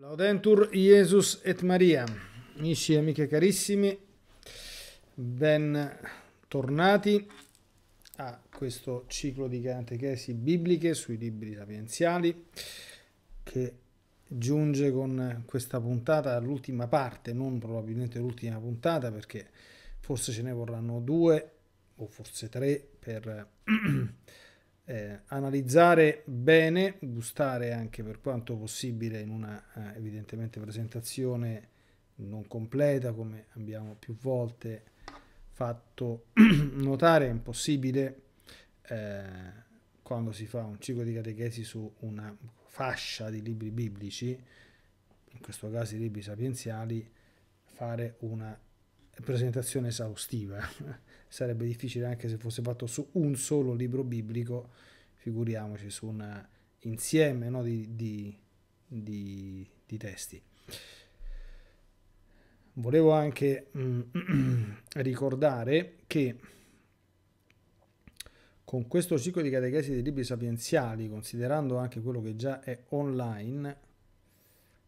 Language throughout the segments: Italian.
Laudentur Jesus et Maria, amici e amiche carissimi, ben tornati a questo ciclo di catechesi bibliche sui libri sapienziali che giunge con questa puntata all'ultima parte, non probabilmente l'ultima puntata perché forse ce ne vorranno due o forse tre per eh, analizzare bene, gustare anche per quanto possibile in una eh, evidentemente presentazione non completa come abbiamo più volte fatto notare, è impossibile eh, quando si fa un ciclo di catechesi su una fascia di libri biblici, in questo caso i libri sapienziali, fare una presentazione esaustiva. Sarebbe difficile anche se fosse fatto su un solo libro biblico, figuriamoci su un insieme no, di, di, di, di, testi. Volevo anche mm, ricordare che con questo ciclo di catechesi dei libri sapienziali, considerando anche quello che già è online,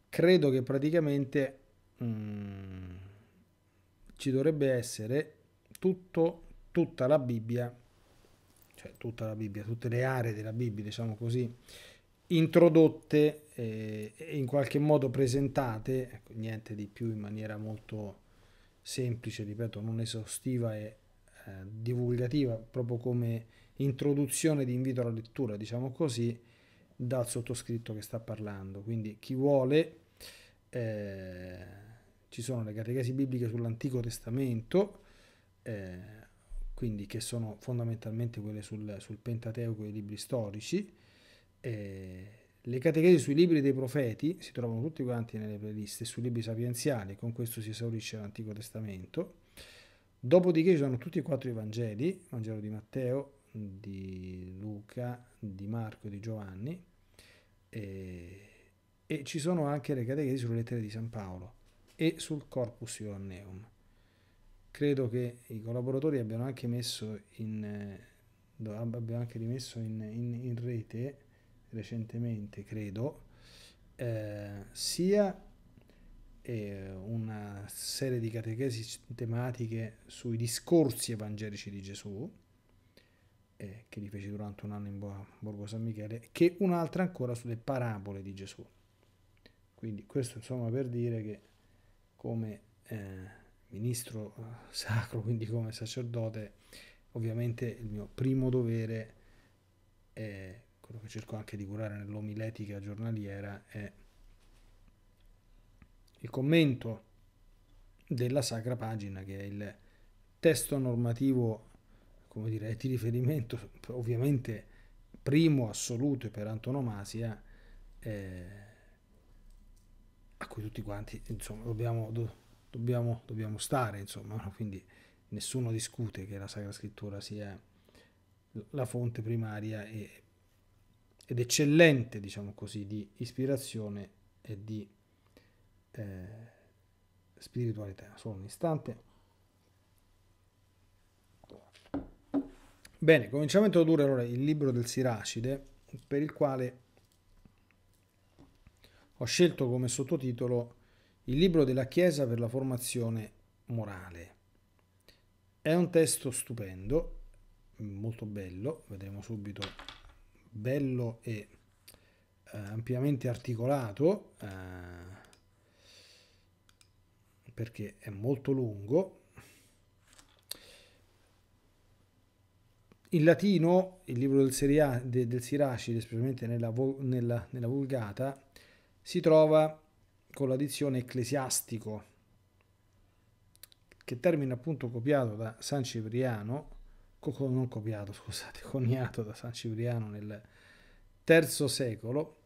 credo che praticamente mm, ci dovrebbe essere tutto, tutta la Bibbia, cioè tutta la Bibbia, tutte le aree della Bibbia, diciamo così, introdotte eh, e in qualche modo presentate, ecco, niente di più in maniera molto semplice, ripeto, non esaustiva e eh, divulgativa, proprio come introduzione di invito alla lettura, diciamo così, dal sottoscritto che sta parlando. Quindi chi vuole eh, ci sono le catechesi bibliche sull'Antico Testamento, eh, quindi che sono fondamentalmente quelle sul, sul Pentateuco e i libri storici. Eh, le catechesi sui libri dei profeti si trovano tutti quanti nelle playlist sui libri sapienziali, con questo si esaurisce l'Antico Testamento. Dopodiché ci sono tutti e quattro i Vangeli, Vangelo di Matteo, di Luca, di Marco e di Giovanni, e, e ci sono anche le catechesi sulle lettere di San Paolo e sul corpus Ioanneum. Credo che i collaboratori abbiano anche messo in, eh, abbiamo anche rimesso in, in, in rete recentemente, credo, eh, sia eh, una serie di catechesi tematiche sui discorsi evangelici di Gesù, eh, che li feci durante un anno in Borgo San Michele, che un'altra ancora sulle parabole di Gesù. Quindi questo insomma per dire che come eh, ministro eh, sacro, quindi come sacerdote, ovviamente il mio primo dovere è quello che cerco anche di curare nell'omiletica giornaliera è il commento della sacra pagina che è il testo normativo come dire di riferimento ovviamente primo assoluto e per antonomasia eh, a cui tutti quanti insomma, dobbiamo, do, dobbiamo, dobbiamo stare, insomma, quindi nessuno discute che la Sacra Scrittura sia la fonte primaria e, ed eccellente, diciamo così, di ispirazione e di eh, spiritualità. Solo un istante. Bene, cominciamo a introdurre allora il libro del Siracide, per il quale ho scelto come sottotitolo Il libro della Chiesa per la formazione morale. È un testo stupendo, molto bello, vedremo subito, bello e eh, ampiamente articolato, eh, perché è molto lungo. In latino, il libro del, Seria, de, del Siracide, specialmente nella, nella, nella Vulgata, si trova con la dizione ecclesiastico, che termine appunto copiato da San Cipriano, non copiato, scusate, coniato da San Cipriano nel III secolo,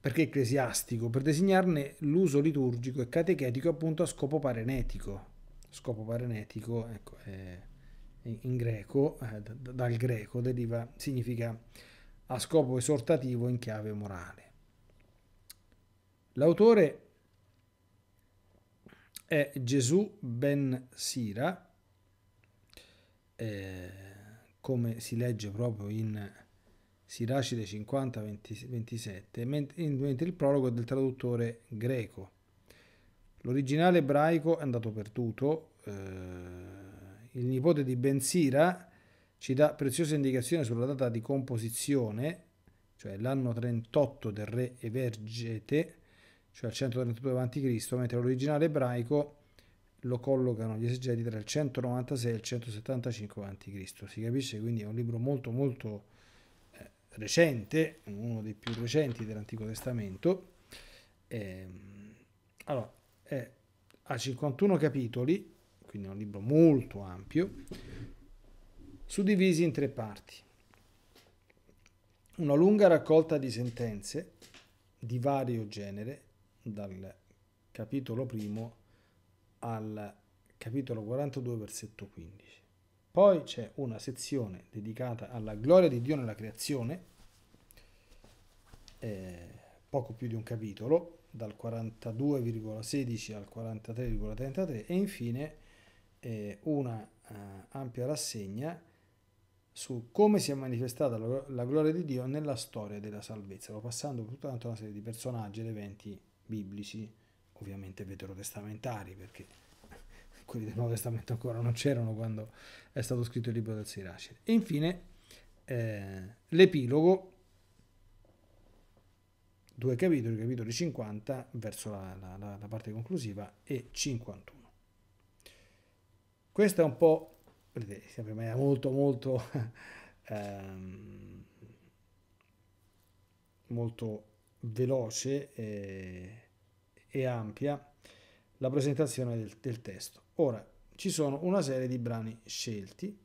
perché ecclesiastico? Per designarne l'uso liturgico e catechetico appunto a scopo parenetico. Scopo parenetico, ecco, in greco, eh, dal greco deriva, significa a scopo esortativo in chiave morale. L'autore è Gesù ben Sira, eh, come si legge proprio in Siracide 50-27, mentre il prologo è del traduttore greco. L'originale ebraico è andato perduto, eh, il nipote di Bensira ci dà preziose indicazioni sulla data di composizione, cioè l'anno 38 del re Evergete, cioè al 132 a.C., mentre l'originale ebraico lo collocano gli esegeti tra il 196 e il 175 a.C. Si capisce quindi è un libro molto molto eh, recente, uno dei più recenti dell'Antico Testamento. Eh, allora, è, ha 51 capitoli, quindi è un libro molto ampio, suddivisi in tre parti. Una lunga raccolta di sentenze di vario genere, dal capitolo primo al capitolo 42, versetto 15. Poi c'è una sezione dedicata alla gloria di Dio nella creazione, eh, poco più di un capitolo, dal 42,16 al 43,33 e infine eh, una uh, ampia rassegna su come si è manifestata la, gloria di Dio nella storia della salvezza, passando per tutta una serie di personaggi ed eventi biblici, ovviamente veterotestamentari, perché quelli del Nuovo Testamento ancora non c'erano quando è stato scritto il libro del Siracide. E infine eh, l'epilogo due capitoli, capitoli 50 verso la, la, la parte conclusiva e 51. Questo è un po', vedete, sempre in molto molto ehm, molto veloce e, e, ampia la presentazione del, del testo. Ora, ci sono una serie di brani scelti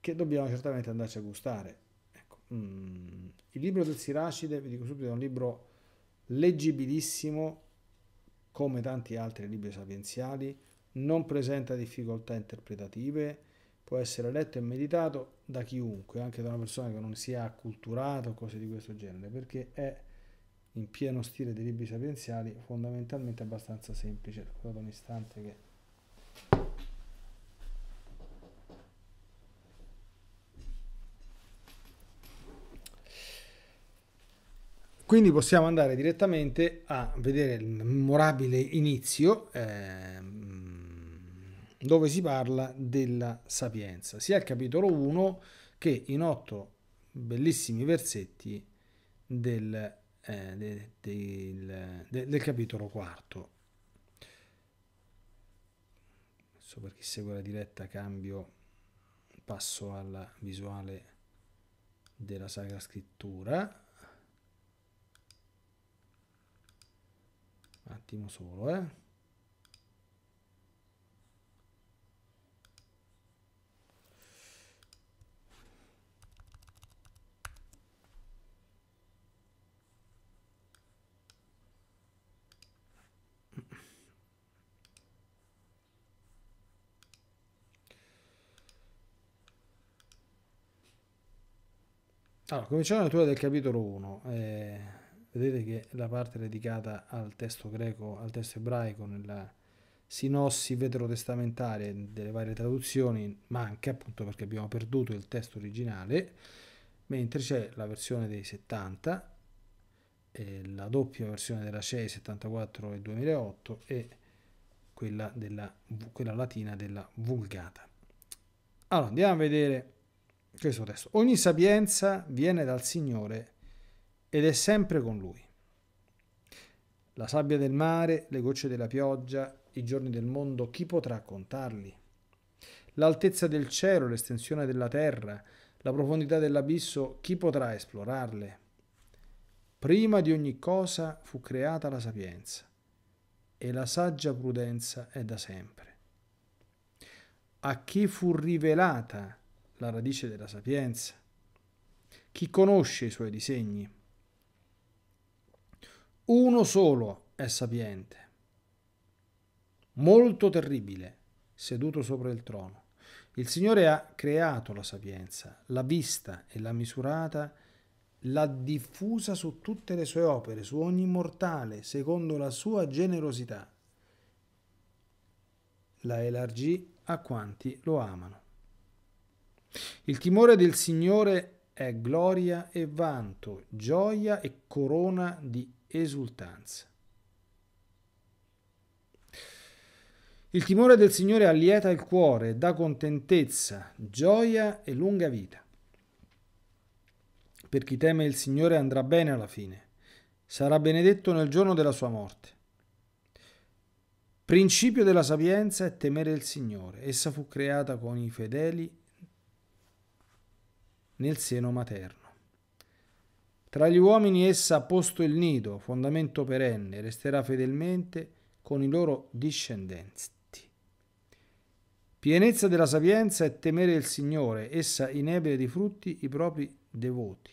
che dobbiamo certamente andarci a gustare Mm, il libro del Siracide, vi dico subito, è un libro leggibilissimo come tanti altri libri sapienziali, non presenta difficoltà interpretative, può essere letto e meditato da chiunque, anche da una persona che non sia acculturata o cose di questo genere, perché è in pieno stile dei libri sapienziali fondamentalmente abbastanza semplice. Scusate un istante che Quindi possiamo andare direttamente a vedere il memorabile inizio ehm, dove si parla della sapienza, sia il capitolo 1 che in otto bellissimi versetti del, eh, de, del, de, del capitolo 4. Adesso per chi segue la diretta cambio, passo alla visuale della Sacra Scrittura. Un attimo solo, eh. Allora, cominciamo la lettura del capitolo 1. Eh, vedete che la parte dedicata al testo greco, al testo ebraico, nella sinossi veterotestamentaria delle varie traduzioni manca appunto perché abbiamo perduto il testo originale, mentre c'è la versione dei 70, la doppia versione della CEI 74 e 2008 e quella, della, quella latina della Vulgata. Allora andiamo a vedere questo testo. Ogni sapienza viene dal Signore ed è sempre con lui. La sabbia del mare, le gocce della pioggia, i giorni del mondo, chi potrà contarli? L'altezza del cielo, l'estensione della terra, la profondità dell'abisso, chi potrà esplorarle? Prima di ogni cosa fu creata la sapienza e la saggia prudenza è da sempre. A chi fu rivelata la radice della sapienza? Chi conosce i suoi disegni? Uno solo è sapiente, molto terribile, seduto sopra il trono. Il Signore ha creato la sapienza, l'ha vista e l'ha misurata, l'ha diffusa su tutte le sue opere, su ogni mortale, secondo la sua generosità. La elargì a quanti lo amano. Il timore del Signore è gloria e vanto, gioia e corona di esultanza. Il timore del Signore allieta il cuore, dà contentezza, gioia e lunga vita. Per chi teme il Signore andrà bene alla fine, sarà benedetto nel giorno della sua morte. Principio della sapienza è temere il Signore. Essa fu creata con i fedeli nel seno materno. Tra gli uomini essa ha posto il nido, fondamento perenne, resterà fedelmente con i loro discendenti. Pienezza della sapienza è temere il Signore, essa inebile di frutti i propri devoti.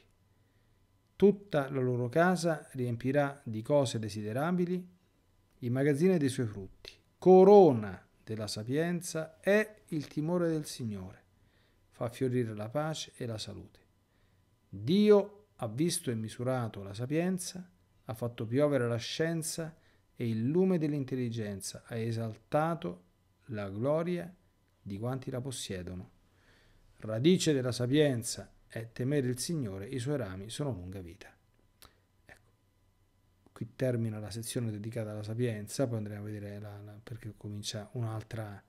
Tutta la loro casa riempirà di cose desiderabili i magazzini dei suoi frutti. Corona della sapienza è il timore del Signore, fa fiorire la pace e la salute. Dio ha visto e misurato la sapienza, ha fatto piovere la scienza e il lume dell'intelligenza, ha esaltato la gloria di quanti la possiedono. Radice della sapienza è temere il Signore, i suoi rami sono lunga vita. Ecco. Qui termina la sezione dedicata alla sapienza, poi andremo a vedere la, la, perché comincia un altro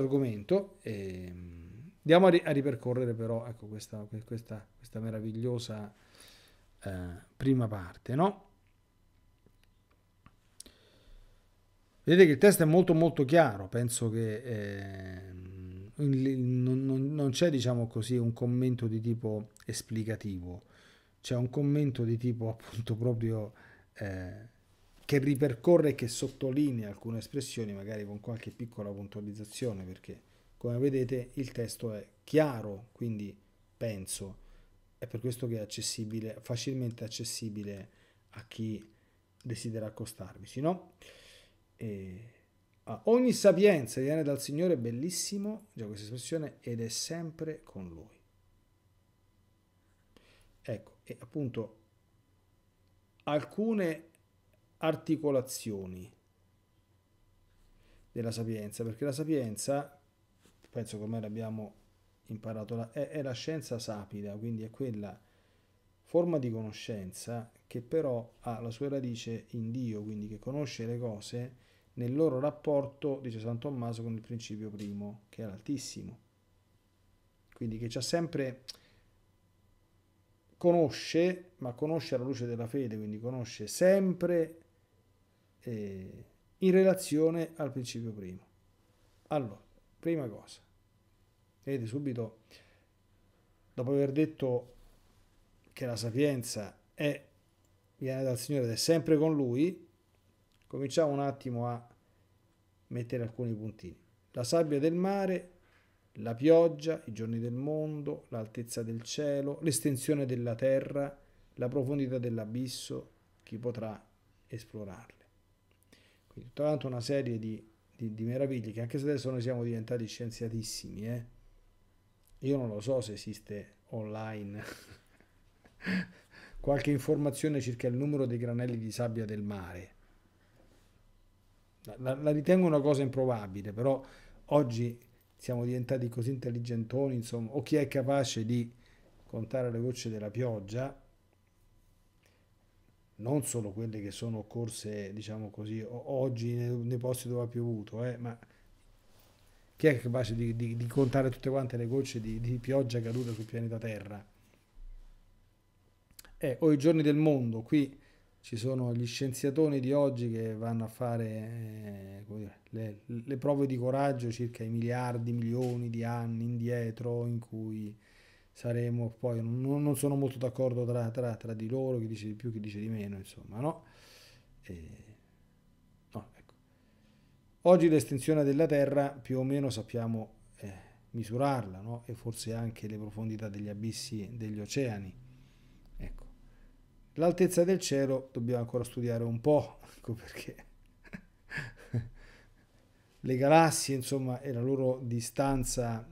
argomento. E, ehm, andiamo a, ri, a, ripercorrere però ecco, questa, questa, questa meravigliosa eh, prima parte, no? Vedete che il testo è molto molto chiaro, penso che eh, non, non, non, c'è diciamo così un commento di tipo esplicativo, c'è un commento di tipo appunto proprio eh, che ripercorre e che sottolinea alcune espressioni magari con qualche piccola puntualizzazione perché come vedete il testo è chiaro, quindi penso è per questo che è accessibile, facilmente accessibile a chi desidera accostarvisi, no? E ogni sapienza viene dal Signore, bellissimo, già questa espressione, ed è sempre con Lui. Ecco, e appunto alcune articolazioni della sapienza, perché la sapienza, penso che ormai l'abbiamo imparato, è, è la scienza sapida, quindi è quella forma di conoscenza che però ha la sua radice in Dio, quindi che conosce le cose nel loro rapporto, dice San Tommaso, con il principio primo, che è l'Altissimo. Quindi che c'ha sempre conosce, ma conosce alla luce della fede, quindi conosce sempre eh, in relazione al principio primo. Allora, prima cosa, vedete subito, dopo aver detto che la sapienza è, viene dal Signore ed è sempre con Lui, cominciamo un attimo a mettere alcuni puntini. La sabbia del mare, la pioggia, i giorni del mondo, l'altezza del cielo, l'estensione della terra, la profondità dell'abisso, chi potrà esplorarle. Quindi tutta una serie di, di, di, meraviglie che anche se adesso noi siamo diventati scienziatissimi, eh? io non lo so se esiste online qualche informazione circa il numero dei granelli di sabbia del mare la, la, ritengo una cosa improbabile, però oggi siamo diventati così intelligentoni, insomma, o chi è capace di contare le gocce della pioggia, non solo quelle che sono occorse, diciamo così, oggi nei, posti dove ha piovuto, eh, ma chi è capace di, di, di, contare tutte quante le gocce di, di pioggia cadute sul pianeta Terra? Eh, o i giorni del mondo, qui ci sono gli scienziatoni di oggi che vanno a fare eh, dire, le, le, prove di coraggio circa i miliardi, milioni di anni indietro in cui saremo, poi non, non sono molto d'accordo tra, tra, tra, di loro, chi dice di più, chi dice di meno, insomma, no? E, no ecco. Oggi l'estensione della Terra più o meno sappiamo eh, misurarla, no? E forse anche le profondità degli abissi degli oceani L'altezza del cielo dobbiamo ancora studiare un po', ecco perché le galassie, insomma, e la loro distanza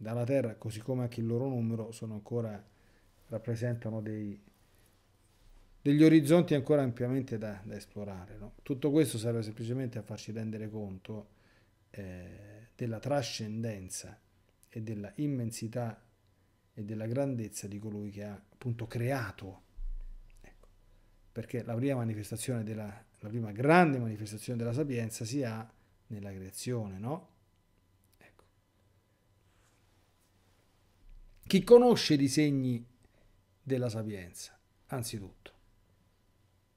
dalla Terra, così come anche il loro numero, sono ancora, rappresentano dei, degli orizzonti ancora ampiamente da, da esplorare. No? Tutto questo serve semplicemente a farci rendere conto eh, della trascendenza e della immensità e della grandezza di colui che ha appunto creato. Ecco. Perché la prima manifestazione della, la prima grande manifestazione della sapienza si ha nella creazione, no? Chi conosce i disegni della sapienza? Anzitutto.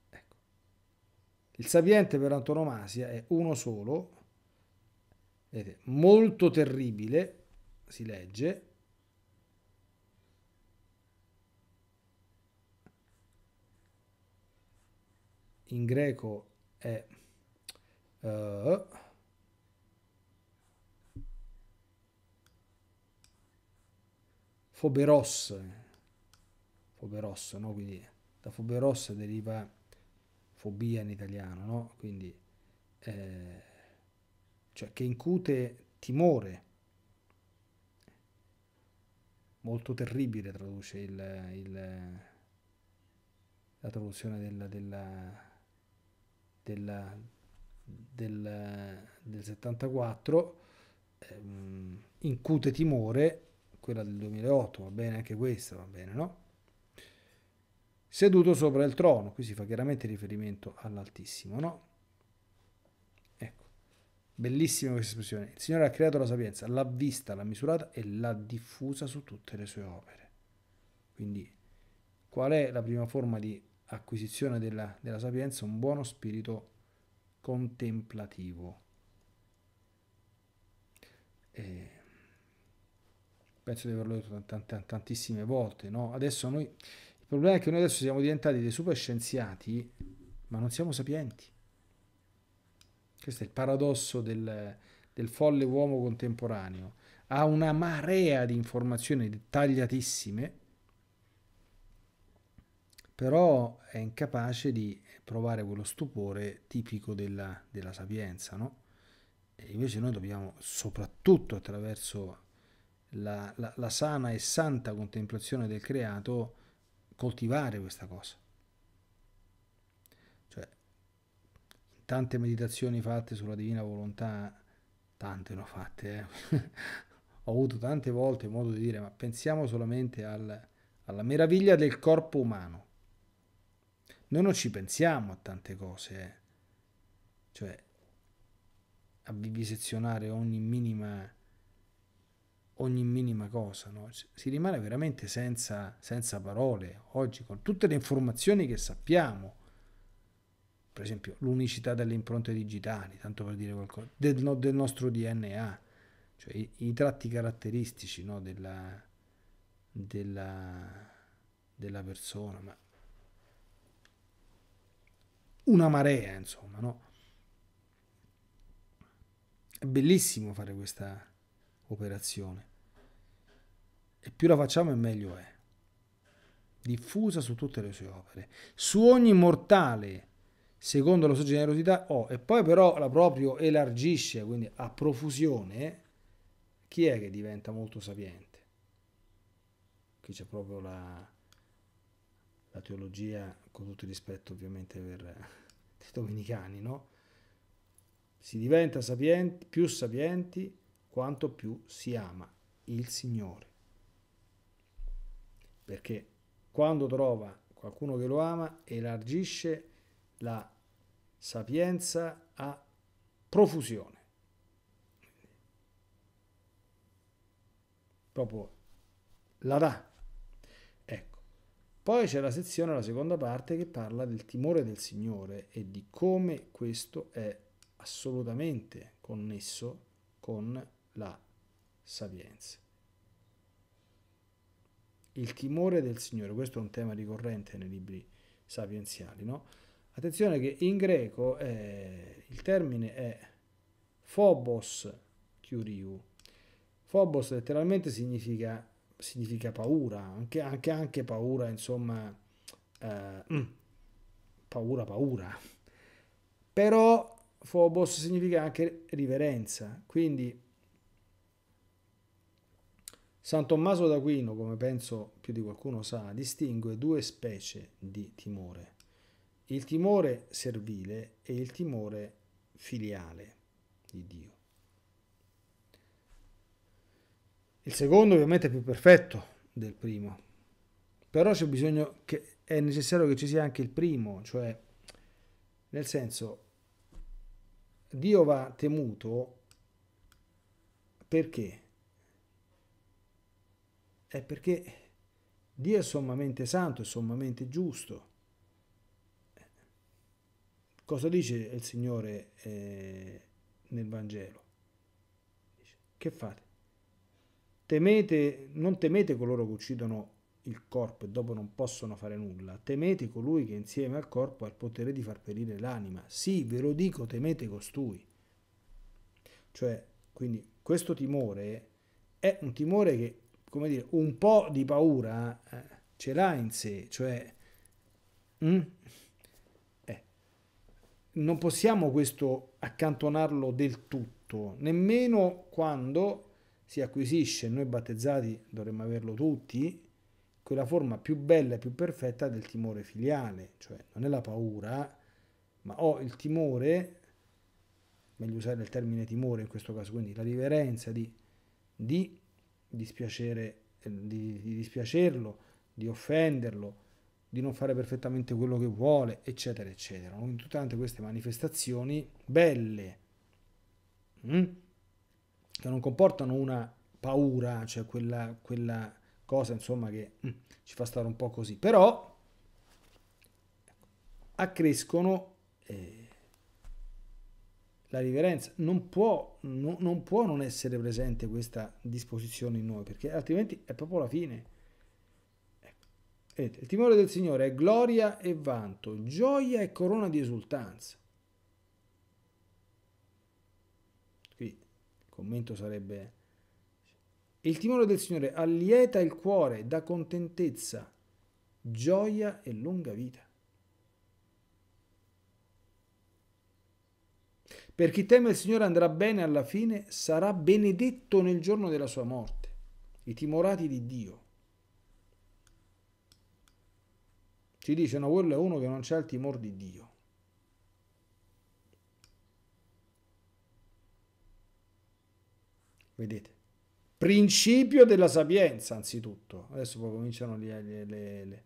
Ecco. Il sapiente per antonomasia è uno solo, vedete, molto terribile, si legge, in greco è uh, foberos, foberos, no? Quindi da foberos deriva fobia in italiano, no? Quindi eh, cioè che incute timore, molto terribile traduce il, il, la traduzione della, della della, del, del 74 ehm, incute timore quella del 2008 va bene anche questa va bene no? Seduto sopra il trono qui si fa chiaramente riferimento all'altissimo no? Ecco bellissima questa espressione. Il Signore ha creato la sapienza l'ha vista l'ha misurata e l'ha diffusa su tutte le sue opere. Quindi qual è la prima forma di acquisizione della, della sapienza? Un buono spirito contemplativo. E penso di averlo detto tant- tantissime volte. No? Adesso noi, il problema è che noi adesso siamo diventati dei super scienziati, ma non siamo sapienti. Questo è il paradosso del, del folle uomo contemporaneo. Ha una marea di informazioni dettagliatissime però è incapace di provare quello stupore tipico della, della sapienza, no? E invece noi dobbiamo, soprattutto attraverso la, la, la sana e santa contemplazione del creato, coltivare questa cosa. Cioè, tante meditazioni fatte sulla divina volontà, tante ne ho fatte, eh? ho avuto tante volte modo di dire, ma pensiamo solamente al, alla meraviglia del corpo umano noi non ci pensiamo a tante cose, eh. cioè a vivisezionare ogni minima, ogni minima cosa, no? si rimane veramente senza, senza parole oggi con tutte le informazioni che sappiamo per esempio l'unicità delle impronte digitali, tanto per dire qualcosa, del, del nostro DNA, cioè i, i tratti caratteristici no, della, della, della persona, ma una marea, insomma, no? È bellissimo fare questa operazione. E più la facciamo e meglio è. Diffusa su tutte le sue opere. Su ogni mortale, secondo la sua generosità, oh, e poi però la proprio elargisce, quindi a profusione, chi è che diventa molto sapiente? Qui c'è proprio la, la teologia, con tutto il rispetto ovviamente per i dominicani, no? Si diventa sapienti, più sapienti quanto più si ama il Signore. Perché quando trova qualcuno che lo ama, elargisce la sapienza a profusione. Proprio la dà poi c'è la sezione, la seconda parte, che parla del timore del Signore e di come questo è assolutamente connesso con la sapienza. Il timore del Signore, questo è un tema ricorrente nei libri sapienziali, no? Attenzione che in greco eh, il termine è phobos chiuriu. Phobos letteralmente significa significa paura, anche, anche, anche paura, insomma, eh, mm, paura, paura. Però Phobos significa anche riverenza, quindi San Tommaso d'Aquino, come penso più di qualcuno sa, distingue due specie di timore, il timore servile e il timore filiale di Dio. Il secondo ovviamente è più perfetto, del primo. Però c'è bisogno che è necessario che ci sia anche il primo, cioè nel senso Dio va temuto perché? È perché Dio è sommamente santo, è sommamente giusto. Cosa dice il Signore eh, nel Vangelo? Che fate? Temete, non temete coloro che uccidono il corpo e dopo non possono fare nulla. Temete colui che insieme al corpo ha il potere di far perire l'anima. Sì, ve lo dico, temete costui. Cioè, quindi questo timore è un timore che, come dire, un po' di paura eh, ce l'ha in sé, cioè mm, eh, non possiamo questo accantonarlo del tutto, nemmeno quando si acquisisce, noi battezzati dovremmo averlo tutti, quella forma più bella e più perfetta del timore filiale, cioè non è la paura, ma ho il timore, meglio usare il termine timore in questo caso, quindi la riverenza di, di, dispiacere, eh, di, di dispiacerlo, di offenderlo, di non fare perfettamente quello che vuole, eccetera, eccetera. In tutte queste manifestazioni belle, mm? che non comportano una paura, cioè quella, quella cosa insomma che mm, ci fa stare un po' così, però accrescono eh, la riverenza. Non può, no, non può non essere presente questa disposizione in noi, perché altrimenti è proprio la fine. Vedete, il timore del Signore è gloria e vanto, gioia e corona di esultanza. Qui il commento sarebbe il timore del Signore allieta il cuore, dà contentezza, gioia e lunga vita. Per chi teme il Signore andrà bene alla fine, sarà benedetto nel giorno della sua morte. I timorati di Dio. Ci dice, no, quello è uno che non c'ha il timore di Dio. Vedete? Principio della sapienza, anzitutto. Adesso poi cominciano le, le,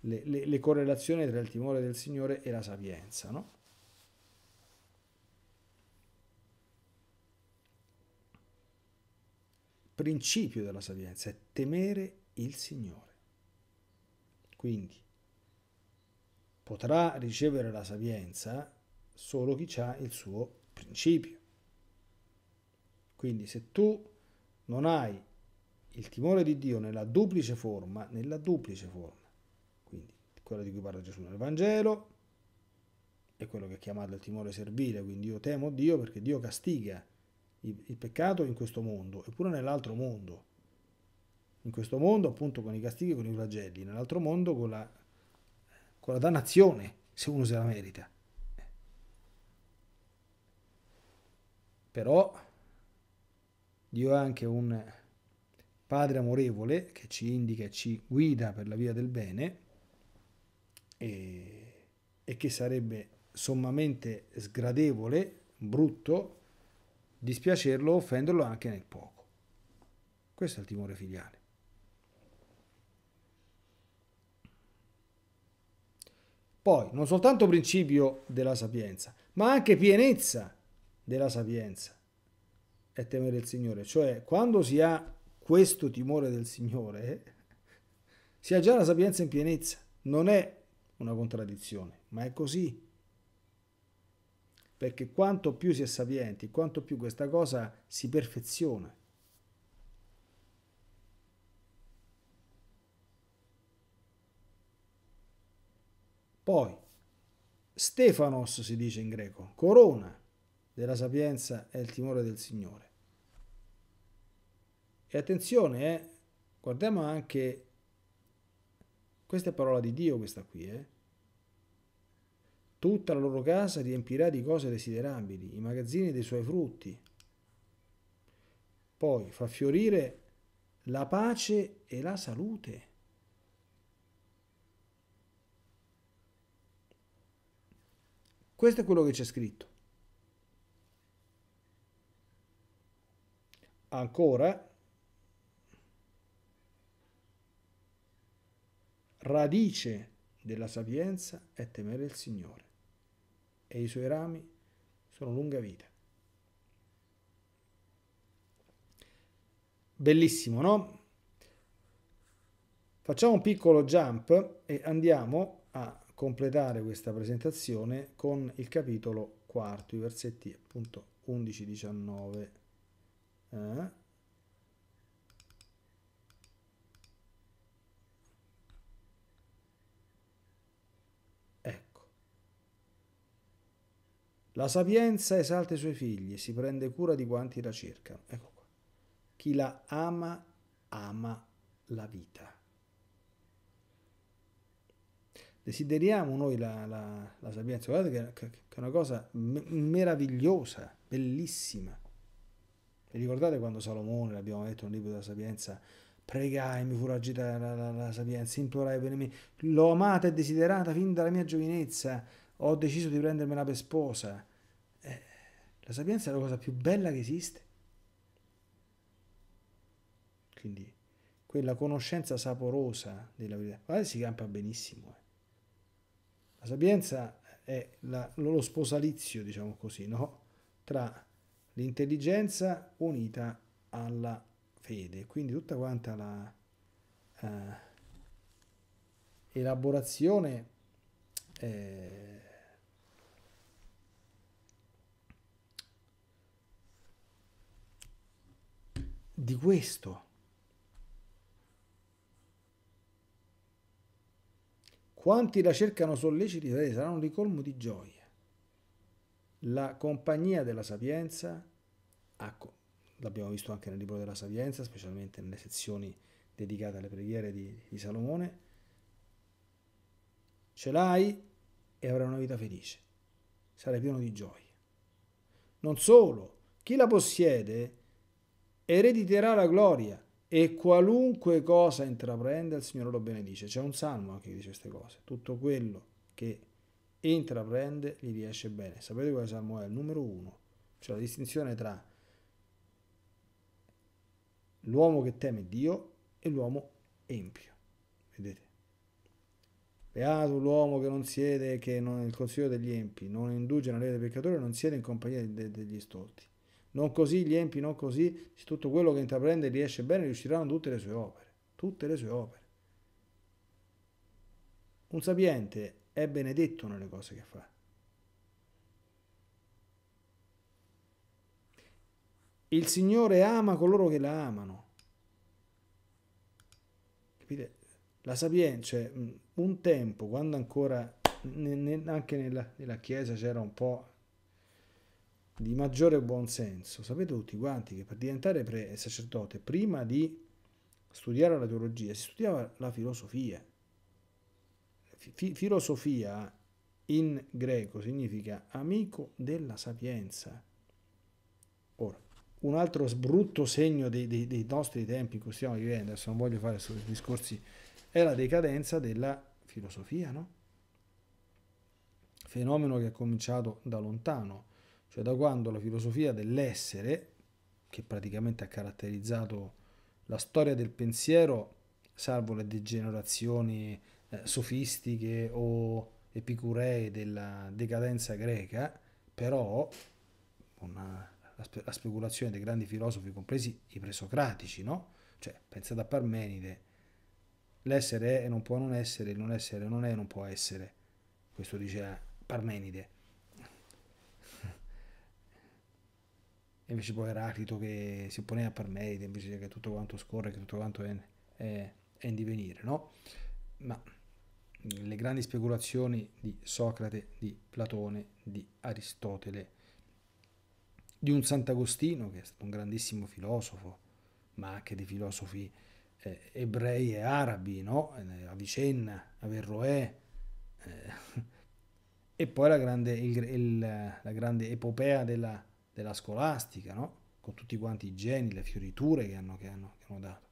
le, le, correlazioni tra il timore del Signore e la sapienza, no? Principio della sapienza è temere il Signore. Quindi potrà ricevere la sapienza solo chi ha il suo principio. Quindi se tu non hai il timore di Dio nella duplice forma, nella duplice forma, quindi quello di cui parla Gesù nel Vangelo, è quello che è chiamato il timore servile, quindi io temo Dio perché Dio castiga il peccato in questo mondo e pure nell'altro mondo. In questo mondo appunto con i castighi e con i flagelli, nell'altro mondo con la, con la dannazione, se uno se la merita. Però Dio è anche un Padre amorevole che ci indica e ci guida per la via del bene e, e che sarebbe sommamente sgradevole, brutto, dispiacerlo, offenderlo anche nel poco. Questo è il timore filiale. Poi, non soltanto principio della sapienza, ma anche pienezza della sapienza è temere il Signore. Cioè, quando si ha questo timore del Signore, si ha già la sapienza in pienezza. Non è una contraddizione, ma è così. Perché quanto più si è sapienti, quanto più questa cosa si perfeziona. Poi, Stefanos si dice in greco, corona della sapienza è il timore del Signore. E attenzione, eh, guardiamo anche, questa è parola di Dio questa qui, eh. Tutta la loro casa riempirà di cose desiderabili, i magazzini dei suoi frutti. Poi fa fiorire la pace e la salute. Questo è quello che c'è scritto. Ancora, radice della sapienza è temere il Signore e i suoi rami sono lunga vita. Bellissimo, no? Facciamo un piccolo jump e andiamo a completare questa presentazione con il capitolo quarto, i versetti appunto 11-19. Eh? La sapienza esalta i suoi figli e si prende cura di quanti la cercano. Ecco qua. Chi la ama, ama la vita. Desideriamo noi la, la, la sapienza, guardate che, che, è una cosa meravigliosa, bellissima. Vi ricordate quando Salomone, l'abbiamo detto nel libro della sapienza, pregai, mi fu agita la, la, la, sapienza, implorai per me, l'ho amata e desiderata fin dalla mia giovinezza, ho deciso di prendermela per sposa. Eh, la sapienza è la cosa più bella che esiste. Quindi quella conoscenza saporosa della verità, guardate si campa benissimo. Eh. La sapienza è la, lo sposalizio, diciamo così, no? tra l'intelligenza unita alla fede. Quindi tutta quanta la eh, elaborazione eh, di questo. Quanti la cercano solleciti saranno di colmo di gioia. La compagnia della sapienza l'abbiamo visto anche nel libro della Sapienza, specialmente nelle sezioni dedicate alle preghiere di, di Salomone, ce l'hai e avrai una vita felice, sarai pieno di gioia. Non solo, chi la possiede erediterà la gloria e qualunque cosa intraprenda il Signore lo benedice. C'è un salmo anche che dice queste cose. Tutto quello che intraprende gli riesce bene. Sapete quale salmo è? Il numero uno. C'è la distinzione tra l'uomo che teme Dio e l'uomo empio. Vedete? Beato l'uomo che non siede, che non è il consiglio degli empi, non induce nella legge dei peccatori, non siede in compagnia de, degli stolti. Non così gli empi, non così, tutto quello che intraprende riesce bene, riusciranno tutte le sue opere. Tutte le sue opere. Un sapiente è benedetto nelle cose che fa. Il Signore ama coloro che la amano. Capite? La sapienza, cioè, un tempo, quando ancora anche nella, nella Chiesa c'era un po' di maggiore buonsenso, sapete tutti quanti che per diventare pre sacerdote, prima di studiare la teologia, si studiava la filosofia. Fi filosofia in greco significa amico della sapienza. Ora, un altro brutto segno dei, dei, dei, nostri tempi in cui stiamo vivendo, adesso non voglio fare discorsi, è la decadenza della filosofia, no? Fenomeno che è cominciato da lontano, cioè da quando la filosofia dell'essere, che praticamente ha caratterizzato la storia del pensiero, salvo le degenerazioni eh, sofistiche o epicuree della decadenza greca, però una la, spe- la speculazione dei grandi filosofi, compresi i presocratici, no? Cioè, pensate a Parmenide, l'essere è e non può non essere, il non essere non è e non può essere. Questo dice Parmenide. E invece poi Eraclito che si opponeva a Parmenide, invece che tutto quanto scorre, che tutto quanto è, è, è in divenire, no? Ma le grandi speculazioni di Socrate, di Platone, di Aristotele, di un Sant'Agostino che è stato un grandissimo filosofo, ma anche di filosofi eh, ebrei e arabi, no? Eh, Avicenna, Averroè, eh, e poi la grande, il, il, la grande epopea della, della scolastica, no? con tutti quanti i geni, le fioriture che hanno, che hanno, che hanno dato.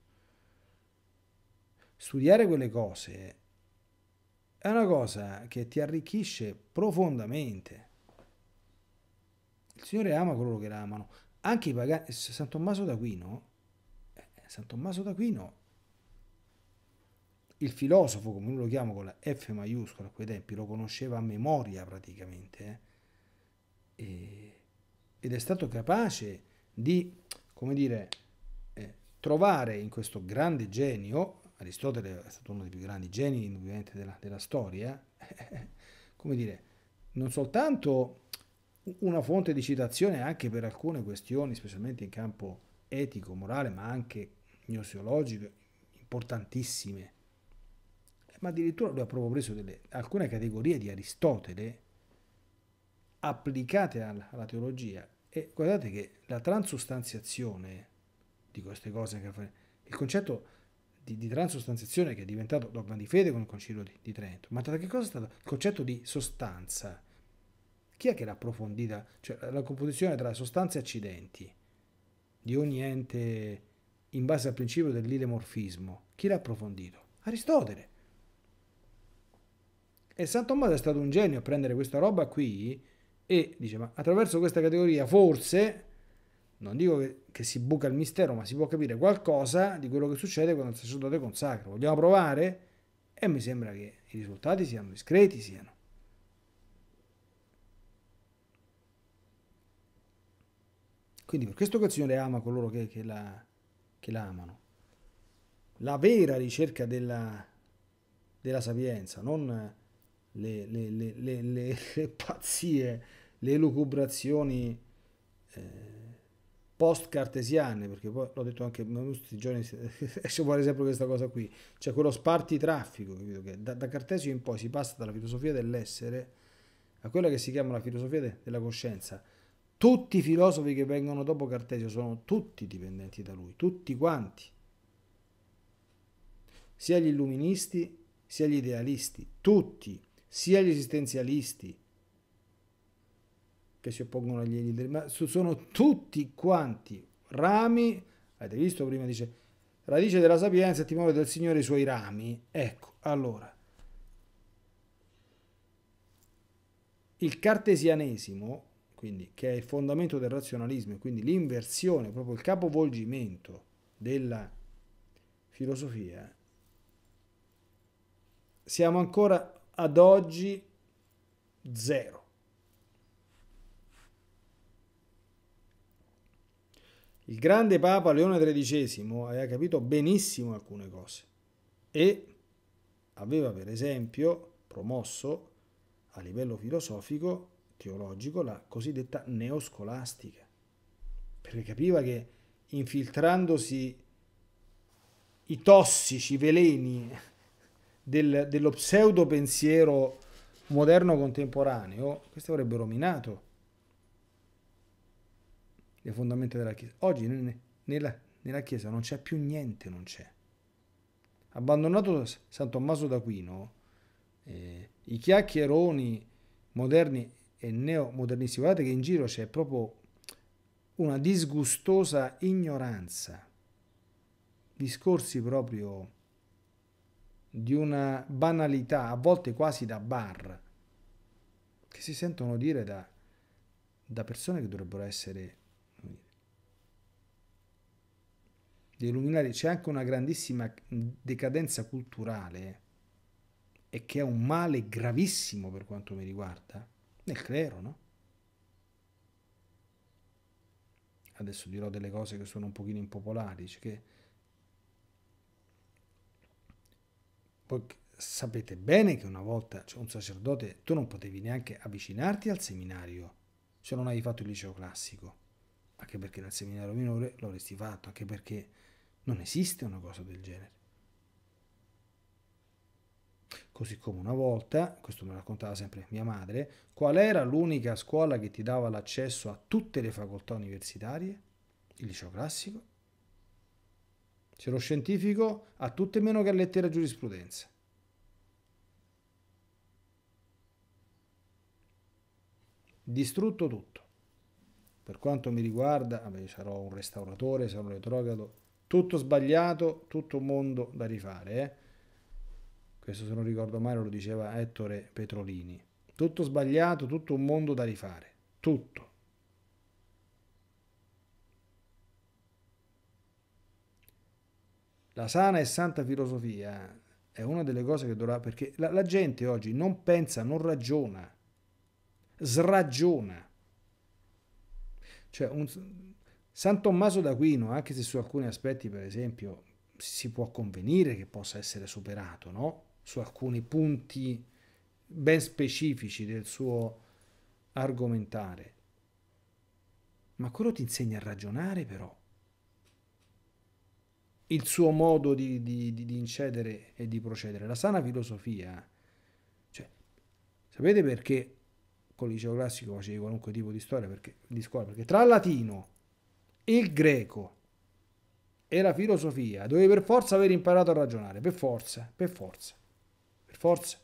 Studiare quelle cose è una cosa che ti arricchisce profondamente il Signore ama coloro che l'amano. Anche i pagani. San Tommaso d'Aquino. Eh, San Tommaso d'Aquino. il filosofo, come lo chiamo con la F maiuscola a quei tempi, lo conosceva a memoria praticamente, eh? e, ed è stato capace di, come dire, eh, trovare in questo grande genio, Aristotele è stato uno dei più grandi geni ovviamente della, della storia, come dire, non soltanto una fonte di citazione anche per alcune questioni, specialmente in campo etico, morale, ma anche gnoseologico, importantissime. Ma addirittura lui ha proprio preso delle, alcune categorie di Aristotele applicate alla, alla teologia. E guardate che la transustanziazione di queste cose, il concetto di, di transustanziazione che è diventato dogma di fede con il Concilio di, di Trento, ma da che cosa è stato il concetto di sostanza? Chi è che l'ha approfondita? Cioè la composizione tra sostanze e accidenti di ogni ente in base al principio dell'ilemorfismo. Chi l'ha approfondito? Aristotele. E San Tommaso è stato un genio a prendere questa roba qui e dice, ma attraverso questa categoria forse, non dico che, che, si buca il mistero, ma si può capire qualcosa di quello che succede quando il sacerdote consacra. Vogliamo provare? E mi sembra che i risultati siano discreti, siano. Quindi per questo che il Signore ama coloro che, che, la, che la amano. La vera ricerca della, della sapienza, non le, le, le, le, pazzie, le elucubrazioni eh, post-cartesiane, perché poi l'ho detto anche in questi giorni, esce fuori sempre questa cosa qui, c'è quello sparti traffico, che da, da, Cartesio in poi si passa dalla filosofia dell'essere a quella che si chiama la filosofia de, della coscienza, tutti i filosofi che vengono dopo Cartesio sono tutti dipendenti da lui, tutti quanti. Sia gli illuministi, sia gli idealisti, tutti, sia gli esistenzialisti che si oppongono agli eliti, ma sono tutti quanti rami, avete visto prima dice radice della sapienza timore del Signore i suoi rami. Ecco, allora il cartesianesimo quindi che è il fondamento del razionalismo quindi l'inversione, proprio il capovolgimento della filosofia, siamo ancora ad oggi zero. Il grande Papa Leone XIII aveva capito benissimo alcune cose e aveva per esempio promosso a livello filosofico teologico la cosiddetta neoscolastica, perché capiva che infiltrandosi i tossici veleni del, dello pseudo pensiero moderno contemporaneo, questo avrebbe rovinato le fondamenta della Chiesa. Oggi nella, nella Chiesa non c'è più niente, non c'è. Abbandonato San Tommaso d'Aquino, eh, i chiacchieroni moderni e neomodernisti. Guardate che in giro c'è proprio una disgustosa ignoranza, discorsi proprio di una banalità, a volte quasi da bar, che si sentono dire da, da persone che dovrebbero essere dei luminari. C'è anche una grandissima decadenza culturale e che è un male gravissimo per quanto mi riguarda nel clero, no? Adesso dirò delle cose che sono un pochino impopolari, cioè che poi sapete bene che una volta cioè un sacerdote tu non potevi neanche avvicinarti al seminario se non hai fatto il liceo classico, anche perché nel seminario minore lo avresti fatto, anche perché non esiste una cosa del genere. Così come una volta, questo me raccontava sempre mia madre, qual era l'unica scuola che ti dava l'accesso a tutte le facoltà universitarie? Il liceo classico. Se lo scientifico a tutte meno che a lettera giurisprudenza. Distrutto tutto. Per quanto mi riguarda, vabbè, sarò un restauratore, sarò un retrogrado, tutto sbagliato, tutto un mondo da rifare, eh? questo se non ricordo male lo diceva Ettore Petrolini. Tutto sbagliato, tutto un mondo da rifare, tutto. La sana e santa filosofia è una delle cose che dovrà, perché la, la gente oggi non pensa, non ragiona, sragiona. Cioè, un, San Tommaso d'Aquino, anche se su alcuni aspetti, per esempio, si può convenire che possa essere superato, no? Su alcuni punti ben specifici del suo argomentare. Ma quello ti insegna a ragionare, però. Il suo modo di, di, di incedere e di procedere. La sana filosofia, cioè, sapete perché con il liceo classico facevi qualunque tipo di storia perché, di scuola? Perché tra il latino, il greco e la filosofia dovevi per forza aver imparato a ragionare, per forza, per forza, per forza.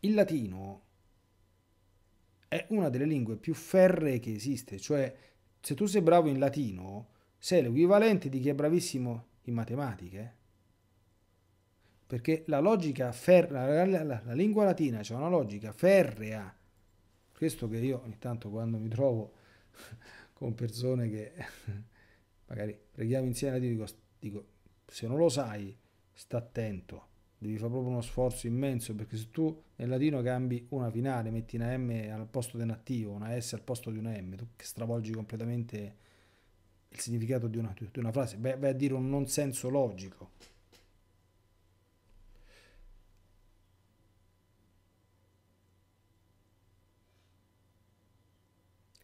Il latino è una delle lingue più ferree che esiste, cioè se tu sei bravo in latino sei l'equivalente di chi è bravissimo in matematica. Perché la logica ferrea, la, la, la, lingua latina c'è una logica ferrea. Questo che io ogni tanto quando mi trovo con persone che magari preghiamo insieme, dico, dico se non lo sai, sta attento devi fare proprio uno sforzo immenso perché se tu nel latino cambi una finale, metti una M al posto di un attivo, una S al posto di una M, tu stravolgi completamente il significato di una, di una frase, vai, vai a dire un non senso logico.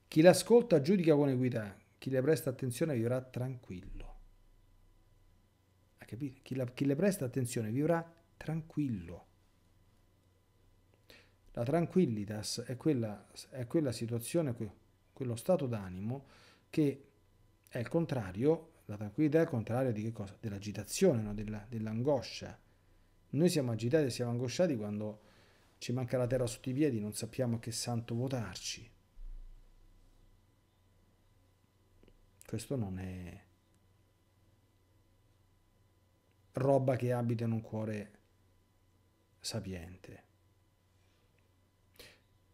Chi l'ascolta giudica con equità, chi le presta attenzione vivrà tranquillo. Ha capito? Chi, la, chi le presta attenzione vivrà tranquillo. La tranquillitas è quella, è quella situazione, quello stato d'animo che è il contrario, la tranquillità è il contrario di che cosa? Dell'agitazione, no? Della, dell'angoscia. Noi siamo agitati e siamo angosciati quando ci manca la terra sotto i piedi, non sappiamo a che santo votarci. Questo non è roba che abita in un cuore sapiente.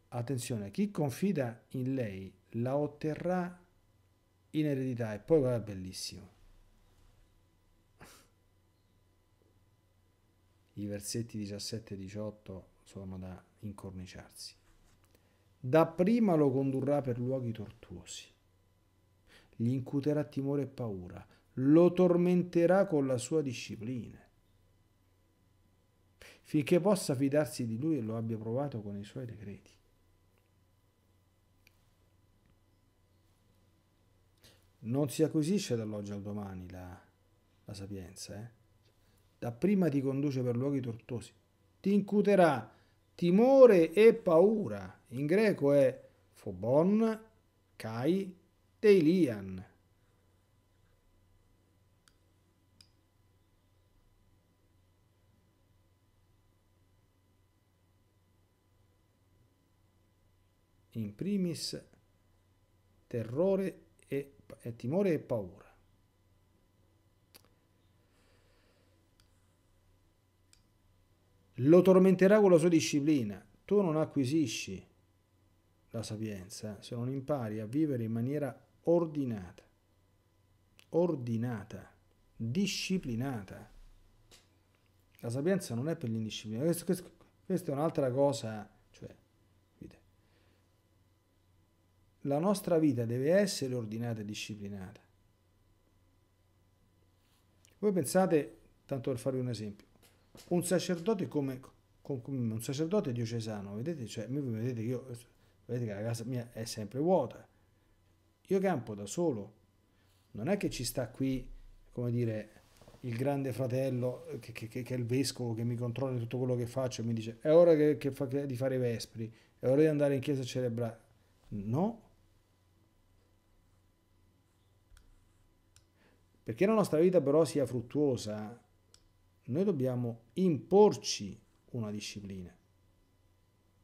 Attenzione, chi confida in lei la otterrà in eredità e poi guarda bellissimo. I versetti 17 e 18 sono da incorniciarsi. Dapprima lo condurrà per luoghi tortuosi, gli incuterà timore e paura, lo tormenterà con la sua disciplina finché possa fidarsi di lui e lo abbia provato con i suoi decreti. Non si acquisisce dall'oggi al domani la, la sapienza, eh? dapprima ti conduce per luoghi tortuosi, ti incuterà timore e paura. In greco è phobon, kai, teilian. in primis terrore e, e timore e paura. Lo tormenterà con la sua disciplina. Tu non acquisisci la sapienza se non impari a vivere in maniera ordinata, ordinata, disciplinata. La sapienza non è per l'indisciplinata. Questa è un'altra cosa la nostra vita deve essere ordinata e disciplinata. Voi pensate, tanto per farvi un esempio, un sacerdote come, come un sacerdote diocesano, vedete, cioè, vedete io, vedete che la casa mia è sempre vuota, io campo da solo, non è che ci sta qui, come dire, il grande fratello che, che, che, è il vescovo che mi controlla tutto quello che faccio e mi dice è ora che, fa, di fare i vespri, è ora di andare in chiesa a celebrare. No, Perché la nostra vita però sia fruttuosa, noi dobbiamo imporci una disciplina.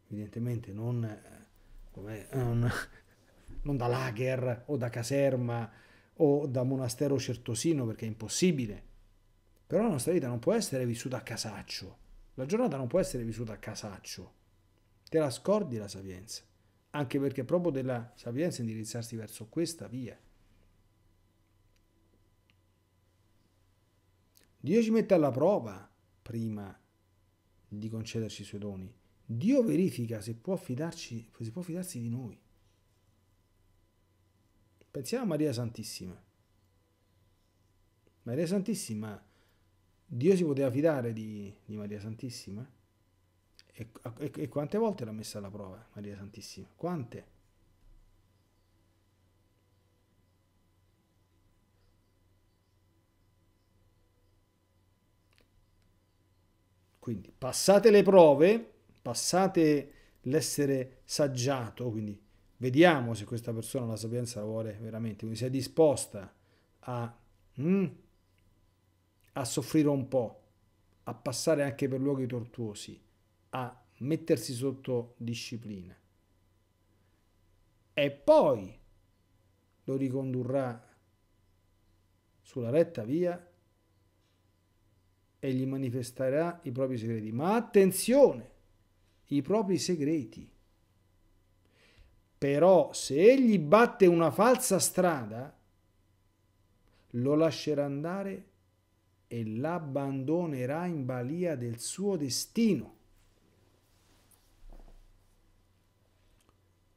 Evidentemente non, non, non da lager o da caserma o da monastero certosino perché è impossibile. Però la nostra vita non può essere vissuta a casaccio. La giornata non può essere vissuta a casaccio. Te la scordi la sapienza. Anche perché proprio della sapienza indirizzarsi verso questa via. Dio ci mette alla prova prima di concederci i suoi doni. Dio verifica se può, fidarci, se può fidarsi di noi. Pensiamo a Maria Santissima. Maria Santissima, Dio si poteva fidare di, di Maria Santissima? E, e, e quante volte l'ha messa alla prova Maria Santissima? Quante? Quindi passate le prove, passate l'essere saggiato, quindi vediamo se questa persona la sapienza la vuole veramente, quindi se è disposta a, mm, a soffrire un po', a passare anche per luoghi tortuosi, a mettersi sotto disciplina. E poi lo ricondurrà sulla retta via e gli manifesterà i propri segreti. Ma attenzione, i propri segreti. Però se egli batte una falsa strada, lo lascerà andare e l'abbandonerà in balia del suo destino.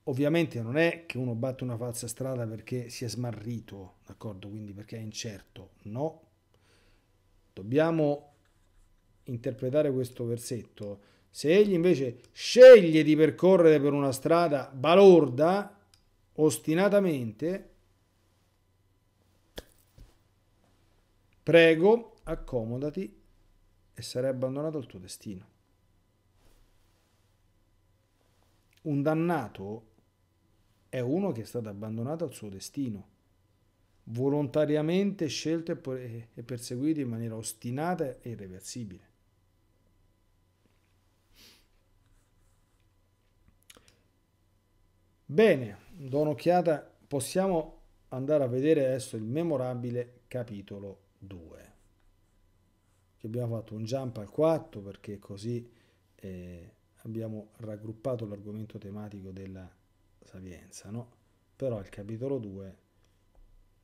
Ovviamente non è che uno batte una falsa strada perché si è smarrito, d'accordo? Quindi perché è incerto. No. Dobbiamo interpretare questo versetto, se egli invece sceglie di percorrere per una strada balorda, ostinatamente, prego, accomodati e sarai abbandonato al tuo destino. Un dannato è uno che è stato abbandonato al suo destino, volontariamente scelto e perseguito in maniera ostinata e irreversibile. Bene, do un'occhiata, possiamo andare a vedere adesso il memorabile capitolo 2. Che abbiamo fatto un jump al 4 perché così eh, abbiamo raggruppato l'argomento tematico della sapienza, no? Però il capitolo 2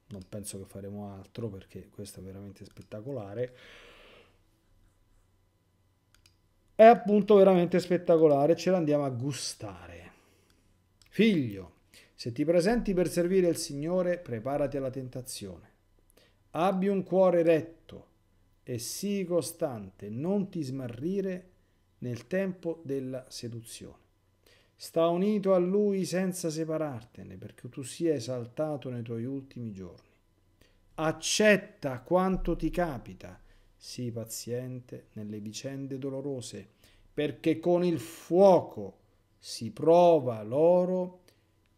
non penso che faremo altro perché questo è veramente spettacolare. È appunto veramente spettacolare, ce l'andiamo a gustare. Figlio, se ti presenti per servire il Signore, preparati alla tentazione. Abbi un cuore retto e sii costante, non ti smarrire nel tempo della seduzione. Sta unito a Lui senza separartene, perché tu sia esaltato nei tuoi ultimi giorni. Accetta quanto ti capita, sii paziente nelle vicende dolorose, perché con il fuoco si prova l'oro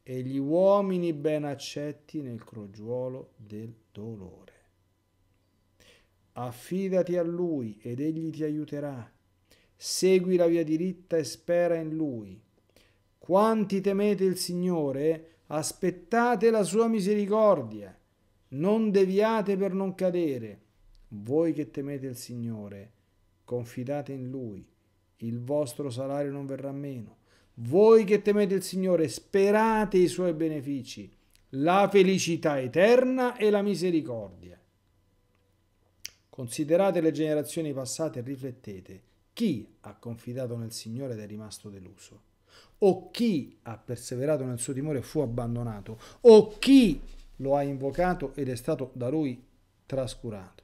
e gli uomini ben accetti nel crogiuolo del dolore. Affidati a lui ed egli ti aiuterà. Segui la via diritta e spera in lui. Quanti temete il Signore, aspettate la sua misericordia. Non deviate per non cadere. Voi che temete il Signore, confidate in lui. Il vostro salario non verrà meno voi che temete il Signore, sperate i suoi benefici, la felicità eterna e la misericordia. Considerate le generazioni passate e riflettete chi ha confidato nel Signore ed è rimasto deluso, o chi ha perseverato nel suo timore e fu abbandonato, o chi lo ha invocato ed è stato da lui trascurato.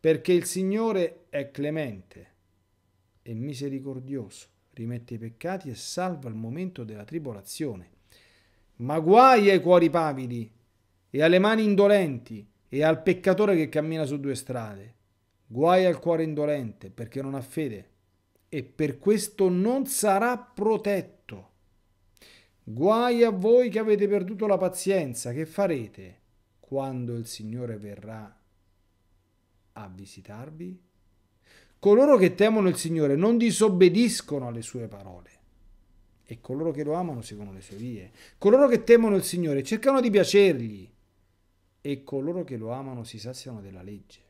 Perché il Signore è clemente e misericordioso rimette i peccati e salva il momento della tribolazione. Ma guai ai cuori pavidi e alle mani indolenti e al peccatore che cammina su due strade. Guai al cuore indolente perché non ha fede e per questo non sarà protetto. Guai a voi che avete perduto la pazienza, che farete quando il Signore verrà a visitarvi? Coloro che temono il Signore non disobbediscono alle sue parole e coloro che lo amano seguono le sue vie. Coloro che temono il Signore cercano di piacergli e coloro che lo amano si saziano della legge.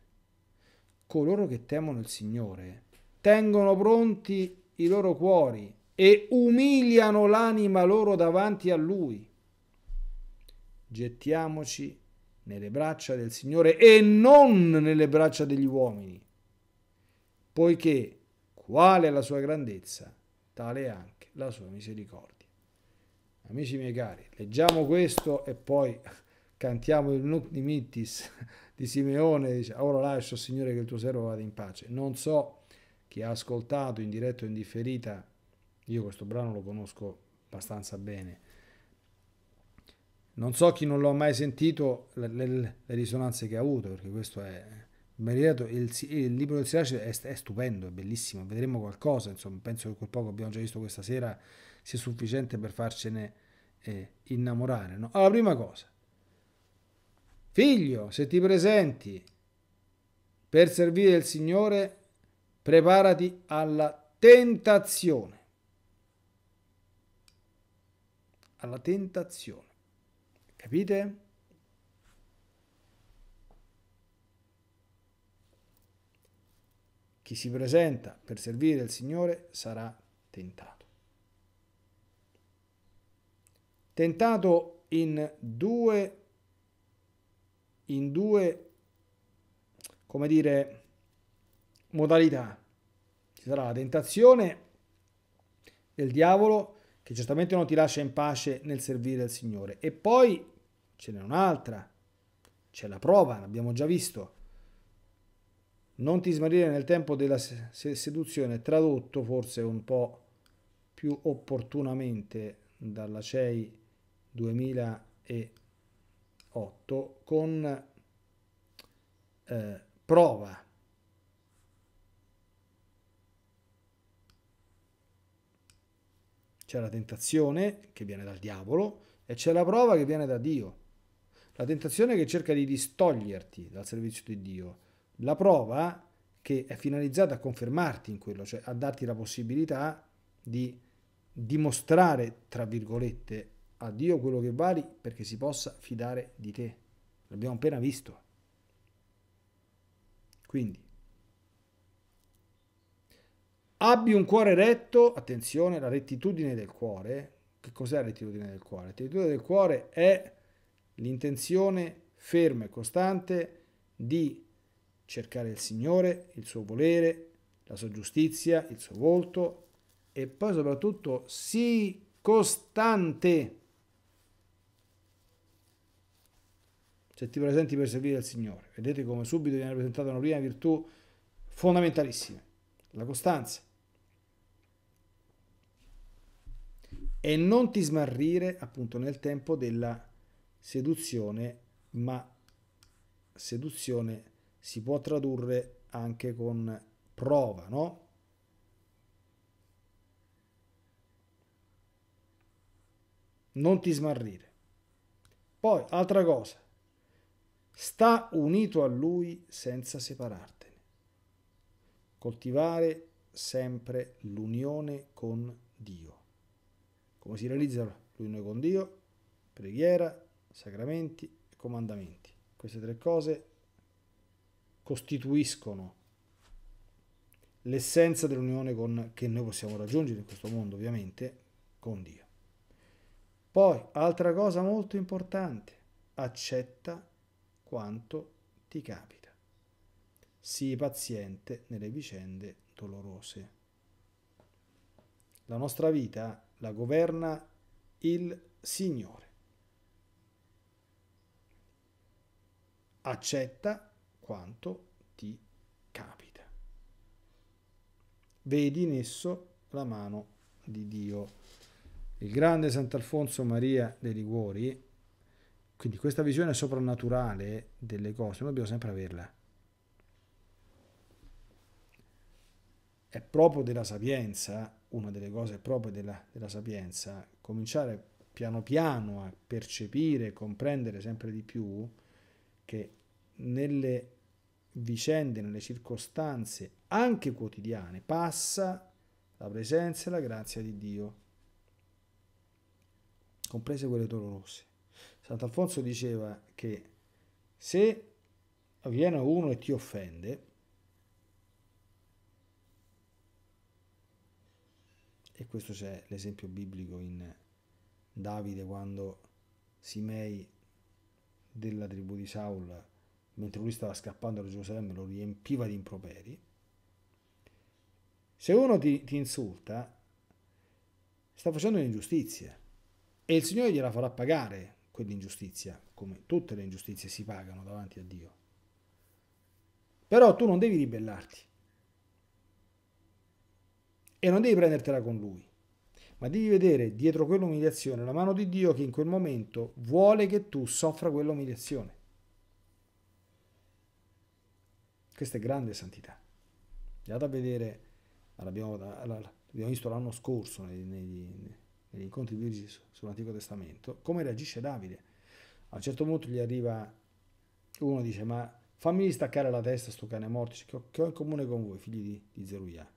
Coloro che temono il Signore tengono pronti i loro cuori e umiliano l'anima loro davanti a Lui. Gettiamoci nelle braccia del Signore e non nelle braccia degli uomini, poiché quale è la sua grandezza, tale è anche la sua misericordia. Amici miei cari, leggiamo questo e poi cantiamo il Nuc Dimittis di Simeone, dice, ora lascio Signore che il tuo servo vada in pace. Non so chi ha ascoltato in diretta o in differita, io questo brano lo conosco abbastanza bene, non so chi non l'ha mai sentito le, le, le, risonanze che ha avuto, perché questo è... Il, il libro del Sirace è, è, stupendo, è bellissimo, vedremo qualcosa, insomma, penso che quel poco che abbiamo già visto questa sera sia sufficiente per farcene eh, innamorare. No? Allora, prima cosa, figlio, se ti presenti per servire il Signore, preparati alla tentazione. Alla tentazione. Capite? Chi si presenta per servire il Signore sarà tentato. Tentato in due, in due, come dire, modalità. Ci sarà la tentazione del diavolo che certamente non ti lascia in pace nel servire il Signore. E poi ce n'è un'altra, c'è la prova, l'abbiamo già visto. Non ti smarrire nel tempo della seduzione, tradotto forse un po' più opportunamente dalla CEI 2008 con eh, prova C'è la tentazione che viene dal diavolo e c'è la prova che viene da Dio. La tentazione che cerca di distoglierti dal servizio di Dio. La prova che è finalizzata a confermarti in quello, cioè a darti la possibilità di dimostrare, tra virgolette, a Dio quello che vali perché si possa fidare di te. L'abbiamo appena visto. Quindi, Abbi un cuore retto, attenzione, la rettitudine del cuore. Che cos'è la rettitudine del cuore? La rettitudine del cuore è l'intenzione ferma e costante di cercare il Signore, il suo volere, la sua giustizia, il suo volto e poi soprattutto sii costante. Se ti presenti per servire il Signore, vedete come subito viene presentata una prima virtù fondamentalissima, la costanza. e non ti smarrire appunto nel tempo della seduzione, ma seduzione si può tradurre anche con prova, no? Non ti smarrire. Poi, altra cosa, sta unito a lui senza separartene. Coltivare sempre l'unione con Dio. Come si realizza l'unione con Dio? Preghiera, sacramenti e comandamenti. Queste tre cose costituiscono l'essenza dell'unione con, che noi possiamo raggiungere in questo mondo, ovviamente, con Dio. Poi, altra cosa molto importante, accetta quanto ti capita. Sii paziente nelle vicende dolorose. La nostra vita la governa il Signore. Accetta quanto ti capita. Vedi in esso la mano di Dio. Il grande Sant'Alfonso Maria dei Liguori, quindi questa visione soprannaturale delle cose, noi dobbiamo sempre averla. È proprio della sapienza una delle cose proprie della, della sapienza, cominciare piano piano a percepire, comprendere sempre di più che nelle vicende, nelle circostanze anche quotidiane passa la presenza e la grazia di Dio, comprese quelle dolorose. Sant'Alfonso diceva che se viene uno e ti offende, e questo c'è l'esempio biblico in Davide quando Simei della tribù di Saul, mentre lui stava scappando da Gerusalemme, lo riempiva di improperi. Se uno ti, ti insulta, sta facendo un'ingiustizia e il Signore gliela farà pagare quell'ingiustizia, come tutte le ingiustizie si pagano davanti a Dio. Però tu non devi ribellarti e non devi prendertela con lui, ma devi vedere dietro quell'umiliazione la mano di Dio che in quel momento vuole che tu soffra quell'umiliazione. Questa è grande santità. Andate a vedere, l'abbiamo, l'abbiamo visto l'anno scorso nei, nei, negli incontri biblici sull'Antico Testamento, come reagisce Davide. A un certo punto gli arriva uno dice ma fammi staccare la testa sto cane morto che ho in comune con voi figli di, di Zeruia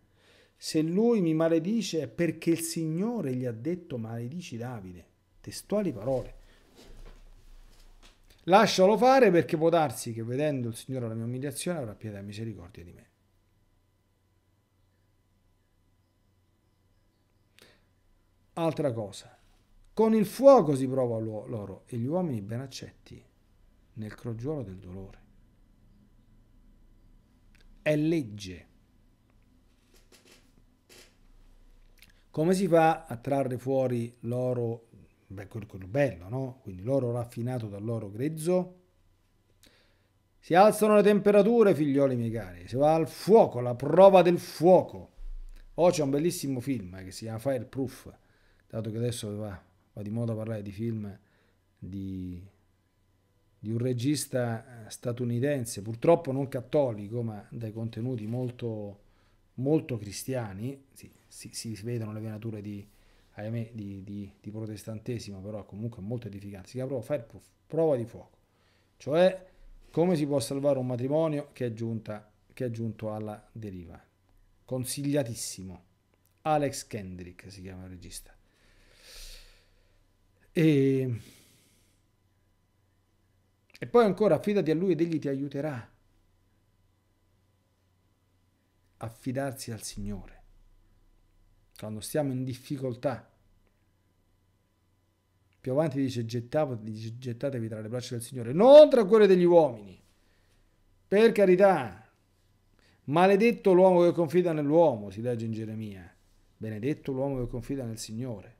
se lui mi maledice è perché il Signore gli ha detto maledici Davide testuali parole lascialo fare perché può darsi che vedendo il Signore la mia umiliazione avrà pietà e misericordia di me altra cosa con il fuoco si prova loro e gli uomini ben accetti nel crogiolo del dolore. È legge. Come si fa a trarre fuori l'oro, beh, quello bello, no? Quindi l'oro raffinato dall'oro grezzo? Si alzano le temperature, figlioli miei cari, si va al fuoco, la prova del fuoco. Oh, c'è un bellissimo film eh, che si chiama Fireproof, dato che adesso va, va di moda parlare di film di di un regista eh, statunitense, purtroppo non cattolico, ma dai contenuti molto, molto cristiani, sì, si, si, vedono le venature di, ahimè, di, di, di, protestantesimo, però comunque molto edificante. Si chiama Fireproof, prova di fuoco, cioè come si può salvare un matrimonio che è, giunta, che è giunto alla deriva. Consigliatissimo. Alex Kendrick si chiama il regista. E e poi ancora affidati a lui ed egli ti aiuterà. Affidarsi al Signore. Quando stiamo in difficoltà. Più avanti dice, gettatevi tra le braccia del Signore, non tra quelle degli uomini. Per carità. Maledetto l'uomo che confida nell'uomo, si legge in Geremia. Benedetto l'uomo che confida nel Signore.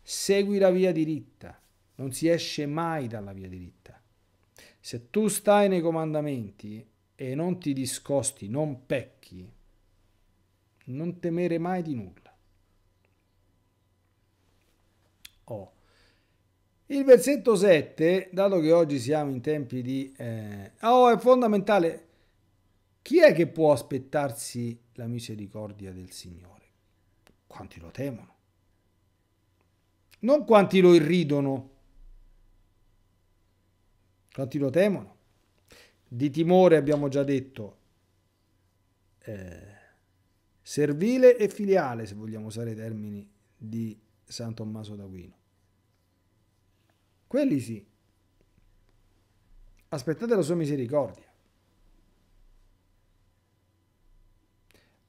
Segui la via diritta. Non si esce mai dalla via diritta. Se tu stai nei comandamenti e non ti discosti, non pecchi, non temere mai di nulla. Oh. Il versetto 7, dato che oggi siamo in tempi di... Eh, oh, è fondamentale. Chi è che può aspettarsi la misericordia del Signore? Quanti lo temono? Non quanti lo irridono quanti lo temono? Di timore abbiamo già detto eh, servile e filiale, se vogliamo usare i termini di San Tommaso d'Aquino. Quelli sì. Aspettate la sua misericordia.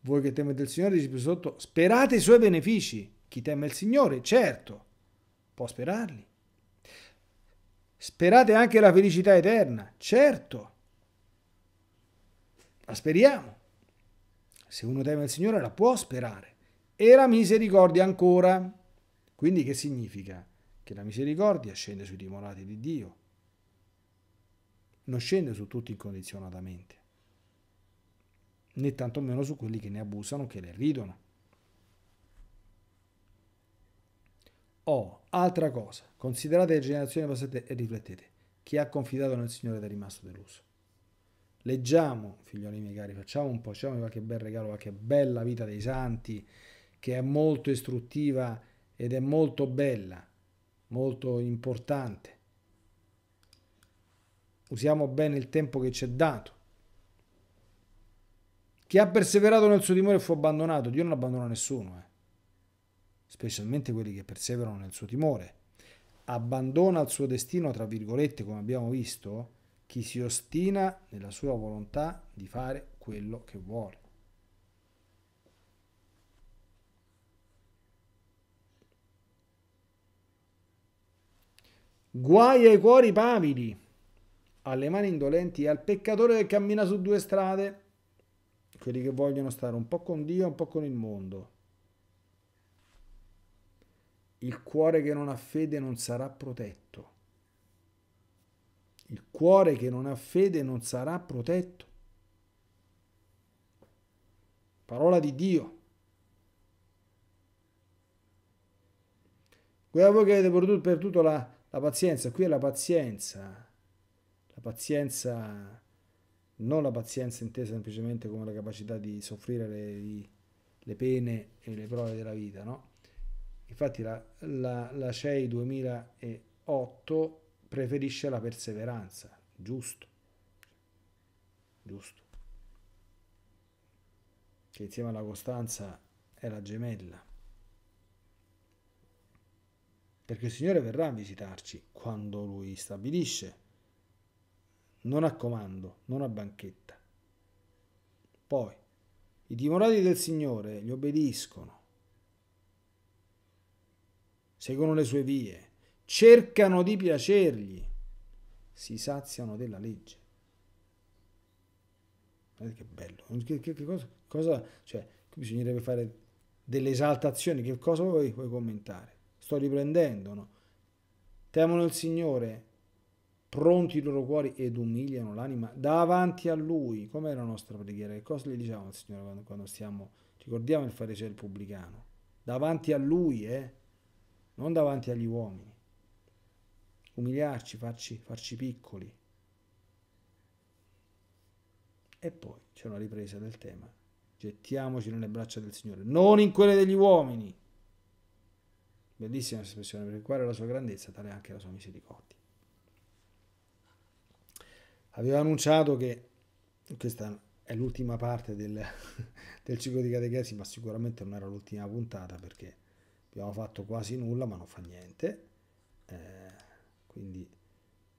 Voi che temete il Signore, dice più sotto, sperate i suoi benefici. Chi teme il Signore, certo, può sperarli. Sperate anche la felicità eterna, certo. La speriamo. Se uno teme il Signore la può sperare. E la misericordia ancora. Quindi che significa? Che la misericordia scende sui timorati di Dio. Non scende su tutti incondizionatamente. Né tantomeno su quelli che ne abusano, che le ridono. Oh, altra cosa, considerate le generazioni passate e riflettete. Chi ha confidato nel Signore ed è rimasto deluso. Leggiamo, figlioli miei cari, facciamo un po', facciamo qualche bel regalo, qualche bella vita dei santi, che è molto istruttiva ed è molto bella, molto importante. Usiamo bene il tempo che ci è dato. Chi ha perseverato nel suo timore fu abbandonato, Dio non abbandona nessuno. Eh specialmente quelli che perseverano nel suo timore. Abbandona il suo destino, tra virgolette, come abbiamo visto, chi si ostina nella sua volontà di fare quello che vuole. Guai ai cuori pavidi. alle mani indolenti e al peccatore che cammina su due strade, quelli che vogliono stare un po' con Dio e un po' con il mondo. Il cuore che non ha fede non sarà protetto. Il cuore che non ha fede non sarà protetto. Parola di Dio. Guarda voi che avete perduto la, la pazienza, qui è la pazienza. La pazienza, non la pazienza intesa semplicemente come la capacità di soffrire le, le pene e le prove della vita, no? Infatti la, la, la CEI 2008 preferisce la perseveranza, giusto, giusto, che insieme alla costanza è la gemella. Perché il Signore verrà a visitarci quando Lui stabilisce, non a comando, non a banchetta. Poi, i dimorati del Signore gli obbediscono, seguono le sue vie, cercano di piacergli, si saziano della legge. Guardate che bello, che, che, che cosa, cosa, cioè, bisognerebbe fare delle esaltazioni, che cosa vuoi, vuoi commentare? Sto riprendendo, no? Temono il Signore, pronti i loro cuori ed umiliano l'anima davanti a Lui. Com'è la nostra preghiera? Che cosa gli diciamo al Signore quando, quando stiamo... Ricordiamo il fariseo e pubblicano. Davanti a Lui, eh? Non davanti agli uomini. Umiliarci, farci, farci piccoli. E poi c'è una ripresa del tema. Gettiamoci nelle braccia del Signore, non in quelle degli uomini. Bellissima espressione, perché quale è la sua grandezza, tale anche la sua misericordia. Aveva annunciato che questa è l'ultima parte del, del ciclo di catechesi, ma sicuramente non era l'ultima puntata perché abbiamo fatto quasi nulla, ma non fa niente. Eh, quindi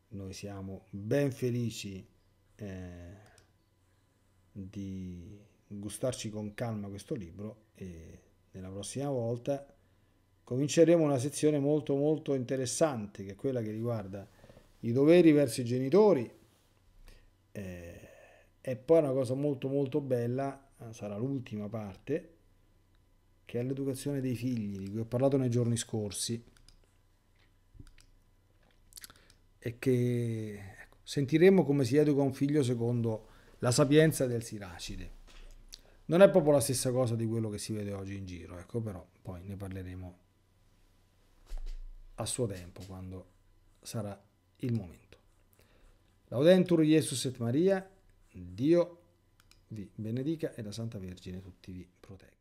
noi siamo ben felici eh, di gustarci con calma questo libro e nella prossima volta cominceremo una sezione molto molto interessante che è quella che riguarda i doveri verso i genitori eh, e poi una cosa molto molto bella eh, sarà l'ultima parte che è l'educazione dei figli di cui ho parlato nei giorni scorsi. E che ecco, sentiremo come si educa un figlio secondo la sapienza del Siracide. Non è proprio la stessa cosa di quello che si vede oggi in giro ecco però poi ne parleremo a suo tempo, quando sarà il momento. Laudentur Jesus et Maria, Dio vi benedica e la Santa Vergine tutti vi protegga.